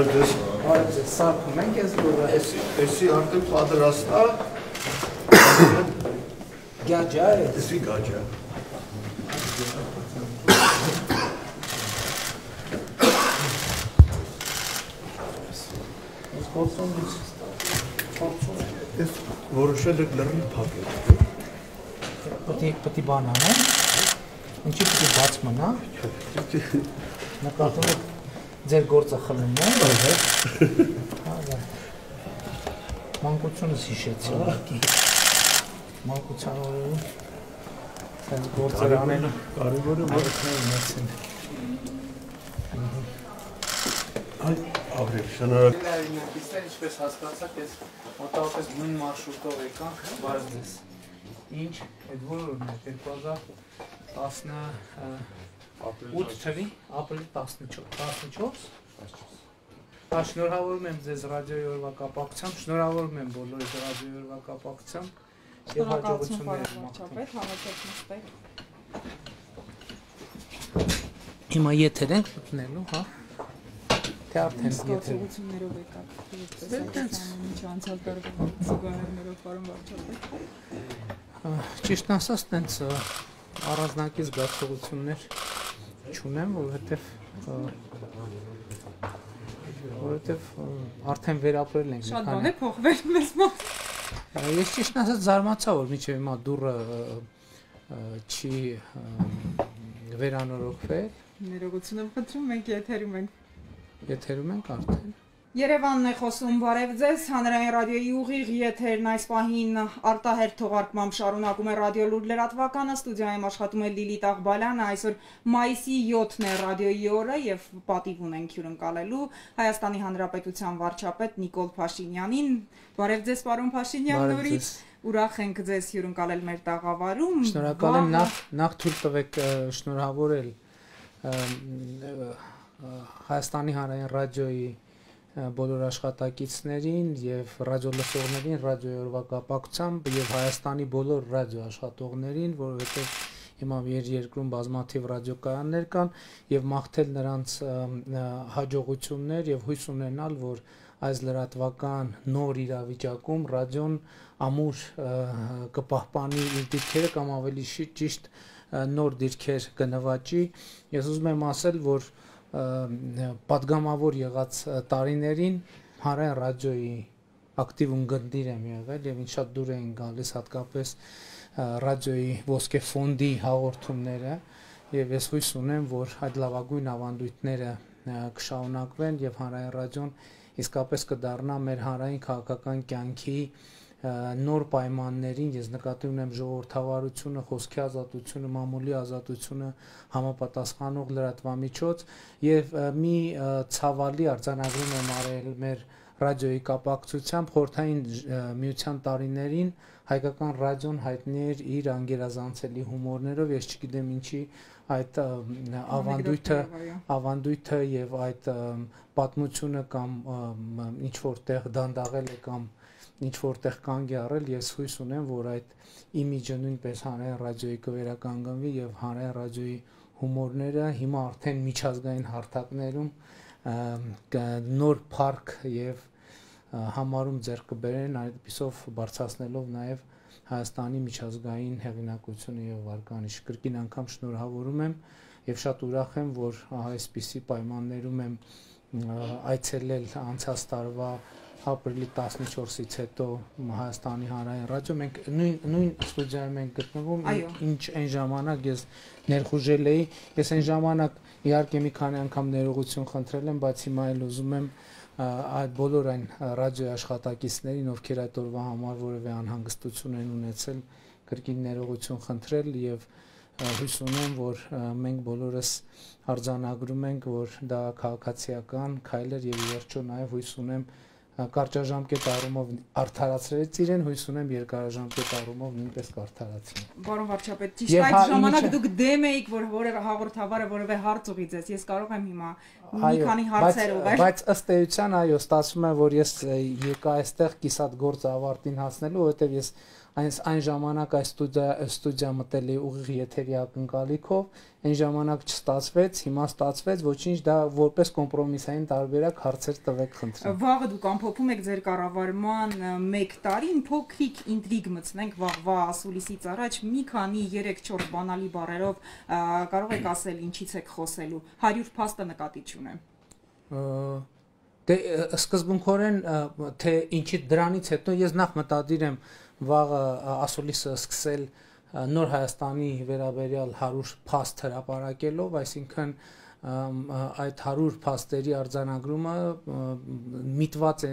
Բարև ձեզ։ Բարև ձեզ, սարքում ենք ես գորը։ Էսի էսի արդեն պատրաստա։ Գաջա է։ Էսի գաջա։ Ես գործում եմ։ Գործում եմ։ Ես որոշել եք լրի փակել։ Պետք պետք բան անեմ։ Ինչի պետք բաց մնա։ Նկատում եք ձեր գործը խլում է։ Հա, դա։ Մանկությունս հիշեցի ուղղակի։ Մանկության օրերում այս գործեր անելը Կարևորը որ արքային մեծ են։ այ ագրեվ շնորհակալ։ Ներկայացնել ինչպես հասկացաք, ես մոտավորապես նույն մարշրուտով եկանք, ձեզ։ Ինչ, այդ որն է 2010 8 թվի, ապրիլի 14, 14։ Հա, շնորհավորում եմ ձեզ ռադիոյի օրվա կապակցությամբ, շնորհավորում եմ բոլորի ռադիոյի օրվա կապակցությամբ եւ հաջողություններ մաղթում։ հավաքեք նստեք։ Հիմա եթեր ենք մտնելու, հա։ Թե արդեն եթեր։ Զգացողություններով եկաք։ Դե, Ինչպես ինչ անցյալ տարվա զուգահեռներով պարոն վարչապետ։ Ճիշտ ասած, տենց առանձնակի զգացողություններ չունեմ, որովհետև որովհետև արդեն վերապրել ենք Շատ բան է փոխվել մեզ մոտ։ Ես ճիշտ ասած զարմացա, որ միջև հիմա դուրը չի վերանորոգվել, Ներողություն եմ խնդրում, մենք եթերում ենք։ եթերում ենք արդեն։ Երևանն է խոսում, բարև ձեզ, հանրային ռադիոյի ուղիղ եթերն այս պահին արտահերթ թողարկմամբ շարունակում է ռադիո լուր լրատվականը, ստուդիայում աշխատում է Լիլիթ Աղբալյանը, այսօր մայիսի 7-ն է ռադիոյի օրը եւ պատիվ ունենք հյուրընկալելու Հայաստանի Հանրապետության վարչապետ Նիկոլ Փաշինյանին։ Բարև ձեզ, պարոն Փաշինյան, նորից ուրախ ենք ձեզ հյուրընկալել մեր տաղավարում։ Շնորհակալ եմ նախ նախ թույլ տվեք շնորհավորել Հայաստանի հանրային ռադիոյի բոլոր աշխատակիցներին եւ ռադիոլսողներին ռադիոյի օրվա կապակցությամբ եւ Հայաստանի բոլոր ռադիո աշխատողներին, որովհետեւ հիմա երկրում բազմաթիվ ռադիոկայաններ կան եւ մաղթել նրանց հաջողություններ եւ հույս ունենալ, որ այս լրատվական նոր իրավիճակում ռադիոն ամուր կպահպանի իր դիրքերը կամ ավելի շի- ճիշտ նոր դիրքեր կնվաճի։ Ես ուզում եմ ասել, որ падգամավոր եղած տարիներին հանրային ռադիոյի ակտիվ ունգնդիր եմ եղել եւ ինձ շատ դուր էին գալիս հատկապես ռադիոյի ոսկե ֆոնդի հաղորդումները եւ ես հույս ունեմ որ այդ լավագույն ավանդույթները կշարունակվեն եւ հանրային ռադիոն իսկապես կդառնա մեր հանրային քաղաքական կյանքի նոր պայմաններին ես նկատի ունեմ ժողովրդավարությունը, խոսքի ազատությունը, մամուլի ազատությունը համապատասխանող լրատվամիջոց եւ մի ցավալի արձանագրում եմ արել մեր ռադիոյի կապակցությամբ խորթային միության տարիներին հայկական ռադիոն հայտնի էր իր անգերազանցելի հումորներով ես չգիտեմ ինչի այդ ավանդույթը ավանդույթը եւ այդ պատմությունը կամ ինչ որտեղ դանդաղել է կամ ինչ որտեղ կանգ է առել, ես հույս ունեմ, որ այդ իմիջը նույնպես հանրային ռադիոյի կվերականգնվի եւ հանրային ռադիոյի հումորները հիմա արդեն միջազգային հարթակներում նոր парք եւ համարում ձեռք կբերեն այդպիսով բարձրացնելով նաեւ Հայաստանի միջազգային հեղինակությունը եւ վարկանիշ կրկին անգամ շնորհավորում եմ եւ շատ ուրախ եմ որ այսպիսի պայմաններում եմ այցելել անցած տարվա ապրիլի 14-ից հետո Հայաստանի հանրային ռադիո մենք նույն նույն ստուդիայում ենք գտնվում ինչ այն ժամանակ ես ներխուժել էի ես այն ժամանակ իհարկե մի քանի անգամ ներողություն խնդրել եմ բայց հիմա էլ ուզում եմ այդ բոլոր այն ռադիո աշխատակիցներին ովքեր այդ օրվա համար որևէ անհանգստություն են ունեցել կրկին ներողություն խնդրել եւ հույս ունեմ որ մենք բոլորս արձանագրում ենք որ դա քաղաքացիական քայլ էր եւ վերջո նաեւ հույս ունեմ ա, կարճաժամկետ առումով արդարացրեց իրեն հույս ունեմ երկարաժամկետ առումով նույնպես կարդարացնի Բարոն վարչապետ, ճիշտ այդ հա, ժամանակ դուք դեմ էիք, որ որևէ հաղորդավարը որևէ հարց ուղի ձեզ։ Ես կարող եմ հիմա մի քանի հարցեր ուղղել։ Բայց ըստ էության այո, ստացվում է, որ ես եկա այստեղ կիսատ գործ ավարտին հասնելու, որովհետև ես այս այն ժամանակ այս ստուդիա ստուդիա մտել է ուղիղ եթերի ակնկալիքով, այն ժամանակ չստացվեց, հիմա ստացվեց, ոչինչ դա որպես կոմպրոմիսային տարբերակ հարցեր տվեք խնդրեմ։ Վաղը դուք ամփոփում եք ձեր կառավարման 1 տարին փոքրիկ ինտրիգ մտցնենք վաղվա ասուլիսից առաջ մի քանի 3-4 բանալի բառերով կարող եք ասել ինչից եք խոսելու 100 փաստը նկատի չունեմ։ Դե սկզբունքորեն թե ինչի դրանից հետո ես նախ մտադիր եմ վաղը ասուլիսը սկսել նոր Հայաստանի վերաբերյալ 100 փաստ հրապարակելով, այսինքն այդ 100 փաստերի արձանագրումը միտված է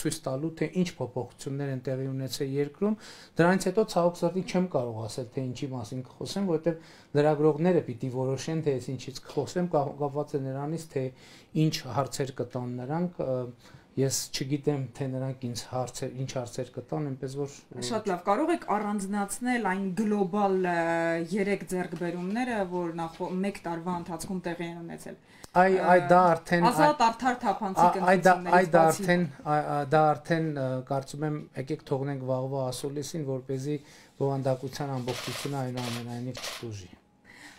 ցույց տալու թե ինչ փոփոխություններ են տեղի ունեցել երկրում դրանից հետո ցավոք սրտի չեմ կարող ասել թե ինչի մասին կխոսեմ որովհետև լրագրողները պիտի որոշեն թե ես ինչից կխոսեմ կապված է նրանից թե ինչ հարցեր կտան նրանք ես չգիտեմ թե նրանք ինձ հարցեր ինչ հարցեր կտան, այնպես որ Շատ լավ, կարող եք առանձնացնել այն գլոբալ 3 ձեռքբերումները, որ նախ 1 տարվա ընթացքում տեղի են ունեցել։ Այ այ դա արդեն ազատ արդար թափանցիկ ընտրություններից այ դա արդեն դա արդեն կարծում եմ եկեք թողնենք վաղվա ասուլիսին, որ เป զի բովանդակության ամբողջությունը այնուամենայնիվ չտուժի։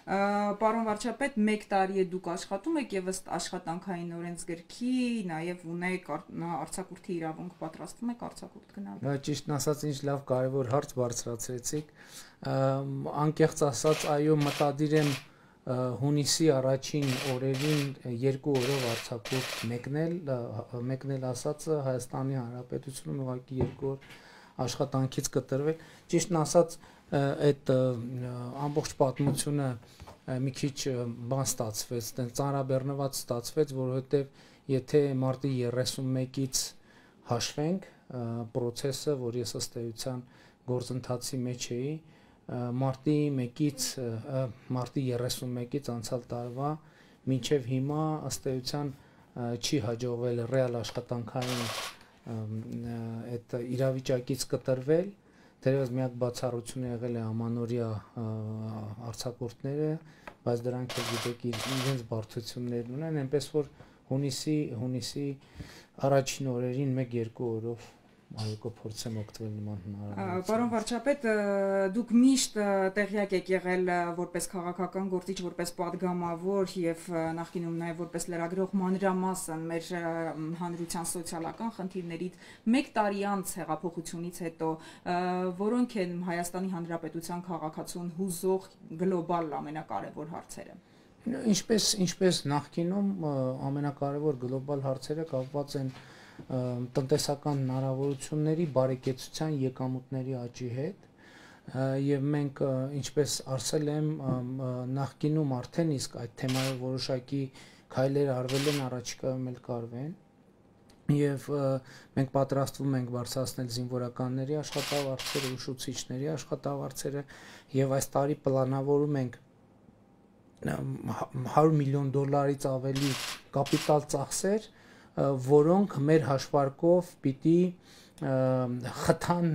Պարոն վարչապետ, 1 տարի է դուք աշխատում եք եւ ըստ աշխատանքային օրենսգրքի նաեւ ունեք արցակուրտի իրավունք պատրաստվում եք արցակուրտ գնալ։ ճիշտն ասած ինչ լավ կարևոր հարց բարձրացրեցիք։ Անկեղծ ասած, այո, մտադիր եմ հունիսի առաջին օրերին երկու օրով արցակուրտ մեկնել, մեկնել ասածը Հայաստանի Հանրապետությունում ուղղակի երկու օր աշխատանքից կտրվել։ Ճիշտն ասած, այդ ամբողջ պատմությունը մի քիչ բան ստացվեց, այդեն ծանրաբեռնված ստացվեց, որովհետև եթե մարտի 31-ից հաշվենք process-ը, որ ես ըստ էության գործընթացի մեջ էի, մարտի 1-ից մարտի 31-ից անցյալ տարվա մինչև հիմա ըստ էության չի հաջողվել ռեալ աշխատանքային այդ իրավիճակից կտրվել Դերևս միակ բացառությունը եղել է ամանորյա արցակուրտները, բայց դրանք էլ գիտեք իրենց բարդություններն ունեն, այնպես որ հունիսի հունիսի առաջին օրերին 1-2 օրով այո կփորձեմ օգտվել նման հնարավորությունից։ Պարոն վարչապետ, դուք միշտ տեղյակ եք եղել որպես քաղաքական գործիչ, որպես падգամավոր եւ նախինում նաեւ որպես լրագրող մանրամասն մեր հանրության սոցիալական խնդիրներից մեկ տարի անց հեղափոխությունից հետո որոնք են Հայաստանի Հանրապետության քաղաքացուն հուզող գլոբալ ամենակարևոր հարցերը։ Ինչպես ինչպես նախինում ամենակարևոր գլոբալ հարցերը կապված են ա, տնտեսական հնարավորությունների բարեկեցության եկամուտների աճի հետ եւ մենք ինչպես ասել եմ նախկինում արդեն իսկ այդ թեմայով որոշակի քայլեր արվել են առաջիկայում էլ կարվեն եւ մենք պատրաստվում ենք բարձրացնել զինվորականների աշխատավարձերը, ուսուցիչների աշխատավարձերը եւ այս տարի պլանավորում ենք 100 միլիոն դոլարից ավելի կապիտալ ծախսեր որոնք մեր հաշվարկով պիտի խթան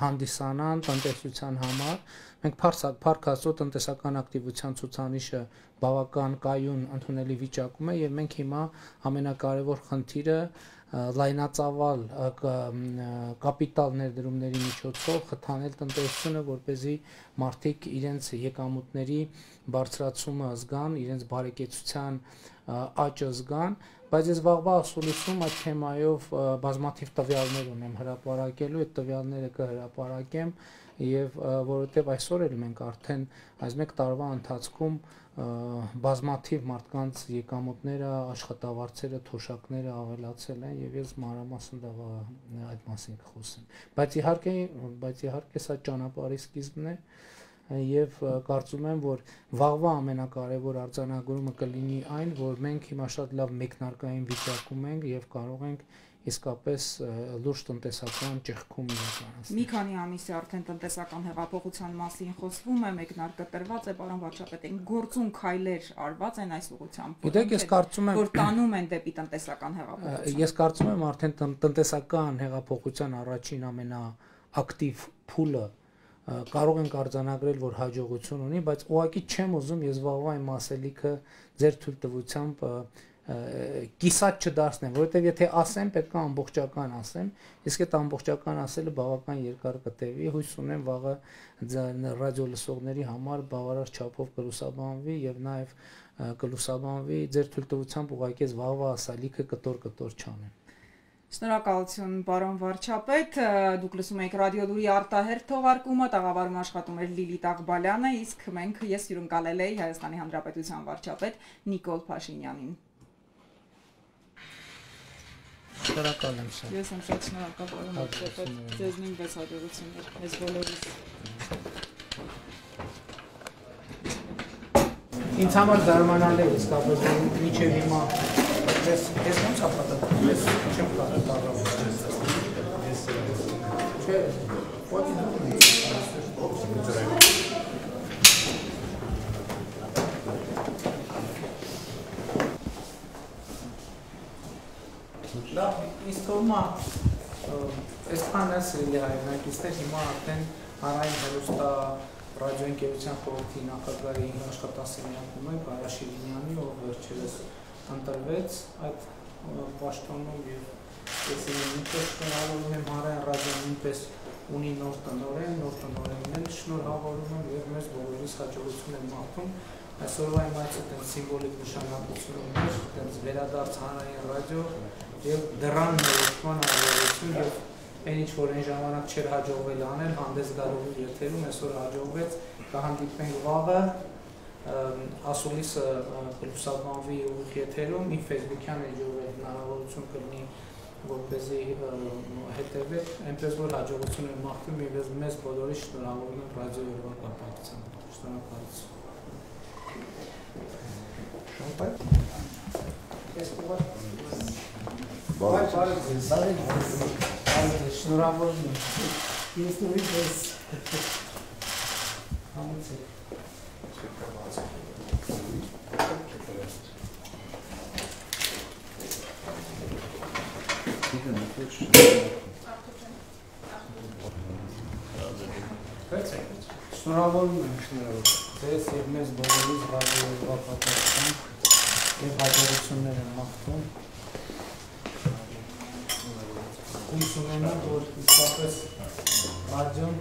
հանդիսանան տնտեսության համար մենք փառք Աստծո տնտեսական ակտիվության ցուցանիշը բավական կայուն ընդունելի վիճակում է եւ մենք հիմա ամենակարևոր խնդիրը լայնածավալ կապիտալ ներդրումների միջոցով խթանել տնտեսությունը, որ เป զի մարդիկ իրենց եկամուտների բարձրացումը զգան, իրենց բարեկեցության աճը զգան, բայց ես վաղվա ասուլիսում այդ թեմայով բազմաթիվ տվյալներ ունեմ հրապարակելու, այդ տվյալները կհրապարակեմ եւ որովհետեւ այսօր էլ մենք արդեն այս մեկ տարվա ընթացքում բազմաթիվ մարդկանց եկամուտները, աշխատավարձերը, թոշակները ավելացել են եւ ես մանրամասն դա այդ մասին կխոսեմ։ Բայց իհարկե, բայց իհարկե սա ճանապարհի սկիզբն է, եւ կարծում եմ, որ վաղվա ամենակարևոր արձանագրումը կլինի այն, որ մենք հիմա շատ լավ մեկնարկային վիճակում ենք եւ կարող ենք իսկապես լուրջ տնտեսական ճեղքում իրականացնել։ Մի քանի ամիս է արդեն տնտեսական հեղափոխության մասին խոսվում է, մեկնարկը տրված է, պարոն վարչապետ, այն գործուն քայլեր արված են այս ուղղությամբ։ Գիտեք, ես կարծում եմ, որ տանում են դեպի տնտեսական հեղափոխություն։ Ես կարծում եմ արդեն տնտեսական հեղափոխության առաջին ամենաակտիվ փուլը կարող ենք արձանագրել, որ հաջողություն ունի, բայց ուղղակի չեմ ուզում ես վաղվա իմ ասելիքը ձեր թույլտվությամբ կիսած չդարձնեմ, որովհետև եթե ասեմ, պետք է ամբողջական ասեմ, իսկ այդ ամբողջական ասելը բավական երկար կտևի, հույս ունեմ վաղը ռադիո լսողների համար բավարար չափով կլուսաբանվի եւ նաեւ կլուսաբանվի ձեր թույլտվությամբ ուղղակի վաղվա ասալիքը կտոր-կտոր չանեմ։ Շնորհակալություն, պարոն վարչապետ։ Դուք լսում եք ռադիո դուրի արտահերթ թողարկումը, տաղավարում աշխատում էր Լիլիթ Աղբալյանը, իսկ մենք ես հյուրընկալել էի Հայաստանի Հանրապետության վարչապետ Նիկոլ Փաշինյանին։ Շնորհակալ եմ սա։ Ես եմ շատ շնորհակալ պարոն վարչապետ։ Ձեզ նույնպես հաջողություններ։ Մեզ բոլորիս։ Ինձ համար զարմանալի է իսկապես միջև հիմա ես ես ոնց է պատահ ես չեմ կարող տարավ ես չէ ոչ Լավ, ինձ թվում է այսքան է սիրելի հայրենակիցներ հիմա արդեն հանրային հերոստա ռադիոընկերության խորհրդի նախագահի աշխատասենյակում է Կարա Շիրինյանի, ով վերջերս ընտրվեց այդ պաշտոնում եւ ես ինքս շնորհավորում եմ հանրային ռադիոն նույնպես ունի նոր տնօրեն, նոր տնօրենն էլ շնորհավորում եմ եւ մեզ բոլորիս հաջողություն եմ մաղթում այսօրվա իմ այցը տենց սիմվոլիկ նշանակություն ուներ, տենց վերադարձ հանրային ռադիո եւ դրան ներողման արարողություն եւ այն ինչ որ այն ժամանակ չէր հաջողվել անել հանդես գալու եթերում այսօր հաջողվեց կհանդիպենք վաղը ասուլիսը կլուսաբանվի ուղիղ եթերում մի Facebook-յան էջով հնարավորություն կլինի որպեսզի հետևեք այնպես որ հաջողություն եմ մաղթում եւ մեզ բոլորի շնորհավորում եմ ռադիո երվա կապակցությամբ շնորհակալություն Շնորհակալ Ես կողա Բարի բարի բարի շնորհավորում եմ Ես նույնպես Համեցեք Շնորհավորում եմ շնորհավոր ձեզ եւ մեզ բոլորիս ռադիոյի պատասխան եւ հաջողություններ եմ մաղթում հույս ունենամ որ իսկապես ռադիոն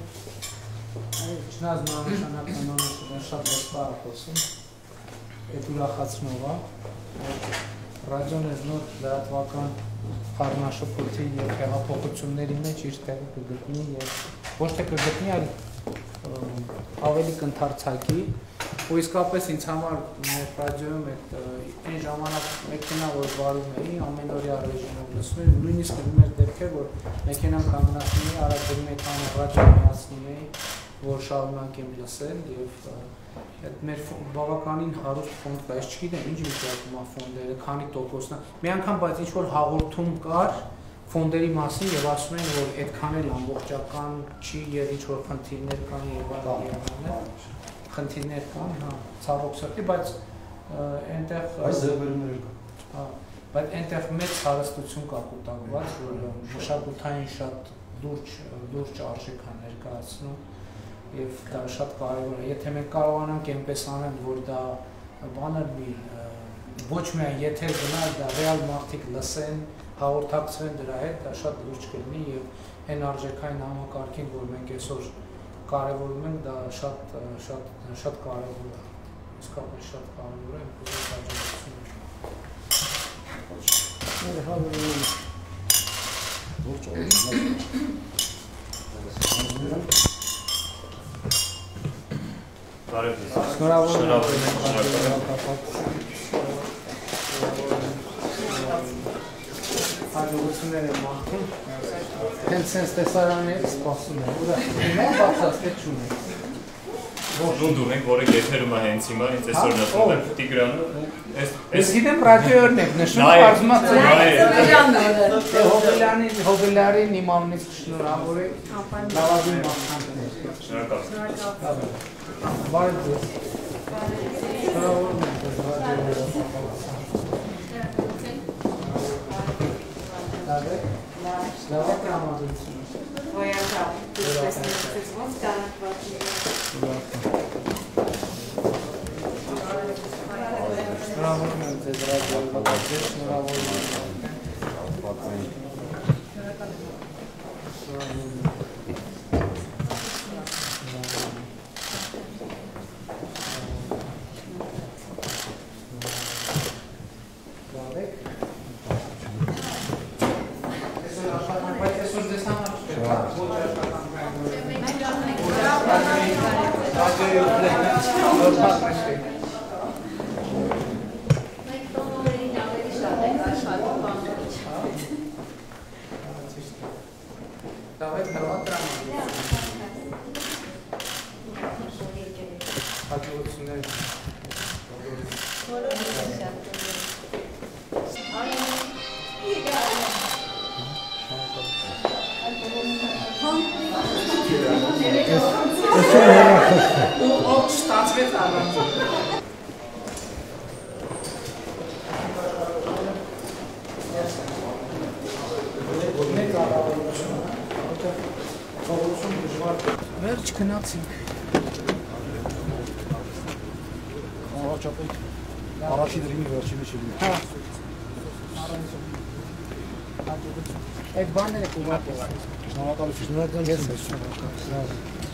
չնայած նմանաշնակ նմանաշնակ շատ վստահ է խոսում այդ ուրախացնող է ռադիոն այս նոր լրատվական խառնաշփոթի եւ հեղափոխությունների մեջ իր տեղը կգտնի եւ ոչ թե կգտնի, այլ ավելի կընթարցակի ու իսկապես ինձ համար մեր ռադիոյում այդ այն ժամանակ մեքենա որ վարում էի ամենօրյա ռեժիմով լսում էի նույնիսկ լինում էր դեպքեր որ մեքենան կանգնացնում էի արագ մեկ անը ռադիո միացնում էի որ շարունակեմ լսել եւ այդ մեր բավականին հարուստ ֆոնդ կա, ես չգիտեմ ինչ վիճակում է ֆոնդերը, քանի տոկոսն է։ Մի անգամ բայց ինչ որ հաղորդում կար ֆոնդերի մասին եւ ասում են որ այդքան էլ ամբողջական չի եւ ինչ որ խնդիրներ կան եւ այլն։ Խնդիրներ կան, հա, ցավոք սրտի, բայց այնտեղ այս ձեռբերումները կան։ Հա, բայց այնտեղ մեծ հարստություն կա կուտակված, որ մշակութային շատ լուրջ լուրջ արժեք է ներկայացնում եւ դա շատ կարեւոր է։ Եթե մենք կարողանանք այնպես անել, որ դա բանը մի ոչ միայն եթե գնալ դա ռեալ մարդիկ լսեն, հաղորդակցվեն դրա հետ, դա շատ լուրջ կլինի եւ այն արժեքային համակարգին, որ մենք այսօր կարևորում ենք, դա շատ շատ շատ կարևոր է։ Իսկապես շատ կարևոր է, որ հաջողություն։ Մեր հավերում Ոչ, ոչ։ Բարև ձեզ։ Շնորհավորում հաջողություններ եմ մաղթում։ Հենց sense տեսարանը սպասում եմ։ Ուրա, մենք բացած թե չունենք։ Ոնց ունենք, որը եթերում է հենց հիմա, ինձ այսօր նշում եմ Տիգրանը։ Ես գիտեմ ռադիոյորն եք նշում, բարձմաց է։ Հոբելյանի, Հոբելյարին իմամնից շնորհավորեք։ Լավագույն մաղթանքներ։ շնորհակալ։ Բարև ձեզ։ եմ ձեզ Լավ է։ Լավ է համադրությունը։ Ոյակա, դուք տեսնեք, ոնց կարողացնեք։ Ուրախ եմ։ Շնորհավորում եմ ձեզ ռադիոյով, ձեզ շնորհավորում եմ։ Բայց այսօր ձեզ համար ոչ Մենք տոնորերին ավելի շատ ենք աշխատում բանվորիչ։ Դավեթ հրվատրամ հաջողություններ ով ստացվեց առանց մեծ առավելություն որտեղ փողոցում դժվար վերջ գնացինք Առաջապետ առաջի դրիմի վերջինը չի լինի։ հա այդ բաները կուղարկես Շնորհակալություն։ Շնորհակալություն։